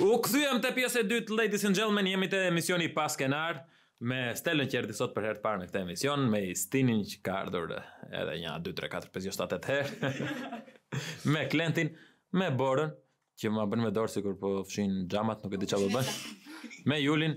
U kthyem te pjesa e dytë Ladies and Gentlemen, jemi te emisioni Pa Skenar me Stelën që erdhi sot për herë të parë në këtë emision me Istinin që ka ardhur edhe nja 2 3 4 5 6 7 8 herë. me Klentin, me Borën që ma bën me dorë sikur po fshin xhamat, nuk e di çfarë po bën. Me Julin,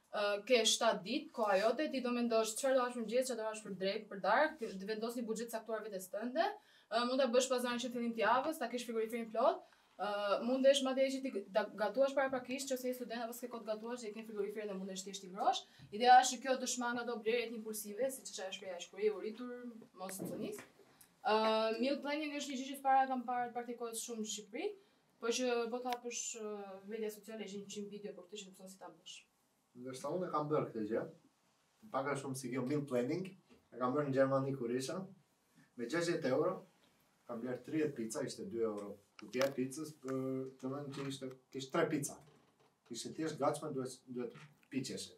ke 7 ditë koha jote, ti do mendosh çfarë do hash në mëngjes, çfarë do hash për drekë, për darkë, të vendosësh një buxhet të caktuar vetes tënde. Uh, mund ta bësh pazarin që në fillim të javës, ta kesh frigoriferin plot. Uh, mundesh madje që ti ta gatuash paraprakisht, nëse je student apo s'ke kohë të gatuash, e ke në frigorifer dhe mundesh thjesht ta ngrohësh. Ideja është që kjo të shmang ato blerjet impulsive, siç është ajo shprehja kur je i uritur mos u nis. Uh, meal planning është një gjë që s'para e kam parë të praktikohet shumë në Shqipëri. Po që po të hapësh media sociale gjen njëqind video për këtë që të mëson si ta bësh. Ndërsa unë e kam bërë këtë gjë, pak a shumë si kjo meal planning, e kam bërë në Gjermani kur isha, me 60 euro, kam blerë 30 pizza, ishte 2 euro, kutia e pizzës për të thënë që ishte, kishte 3 pizza, ishin thjesht të gatshme duhet, duhet të piqeshin,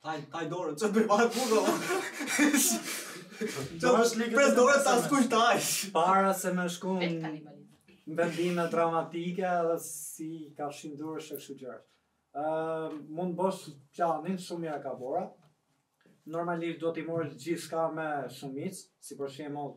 Taj, taj dorën, që të bëjë pare punë, o? Që është ligë të dorën të askuj taj? Para se me shku në vendime dramatike edhe sikur s'di unë çë kështu gjërash. Uh, mund të bësh planin, shumë mirë e ka Bora. Normalisht do t'i marrë gjithçka me shumicë, si për shembull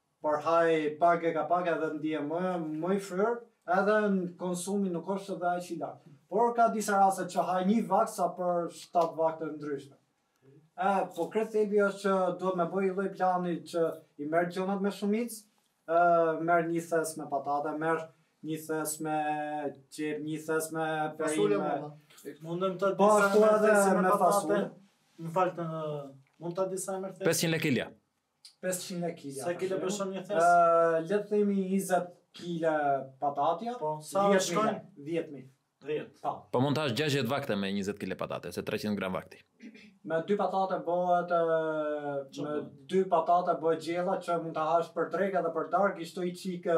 por ha pak nga pak edhe ndihet më më i fryrë edhe konsumi nuk është edhe aq i lartë por ka disa raste që ha një vakt sa për shtatë vakte të ndryshme e po krejt thelbi është që duhet me bo një lloj plani që i merr gjonat me shumicë ë merr një thes me patate merr një thes me qepë një thes me perime fasule mundem të po ashtu edhe me patate më fal të mund ta disa merr thesi 500 lekë pesëqind lekë kilja. Sa kile peshon një thes? Le të themi 20 kile patatja. Po, sa do shkon? 10000. 10. Po. Po mund të hash 60 vakte me 20 kg patate, se 300 gram vakti. Me dy patate bëhet me dy patate bëhet gjella që mund të hash për drekë edhe për darkë, ashtu një çikë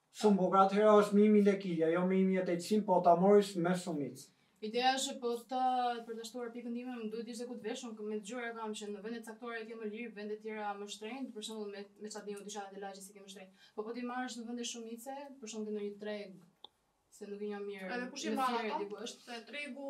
Shumë bukur, atëherë është me një mijë lekë kilja, jo me një mijë e treqind, po ta marrësh me shumicë. Ideja është që po të për të shtuar pikën time, më duhet të jesh i kujdesshëm, me të dëgjuar e kam që në vende të caktuara i ke më lirë, vende të tjera më shtrenjtë, për shembull me, me ça di unë dyqanet e lagjes i ke më shtrenjtë. Po po t'i marrësh në vende shumice, për shembull në një treg, se nuk i njoh mirë. Edhe kush i merr ato? Është tregu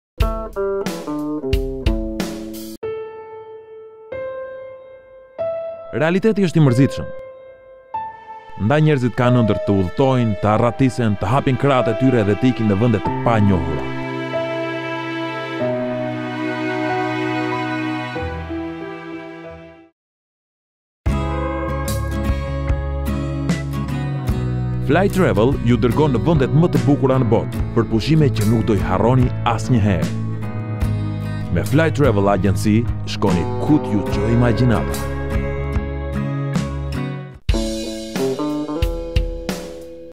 Realiteti është i mërzitshëm. Ndaj njerëzit kanë ëndërr të udhëtojnë, të arratisen, të hapin krahët e tyre dhe të ikin në vende të panjohura. Fly Travel ju dërgon në vendet më të bukura në botë për pushime që nuk do i harroni asnjëherë. Me Fly Travel Agency shkoni ku t'ju çojë imagjinata.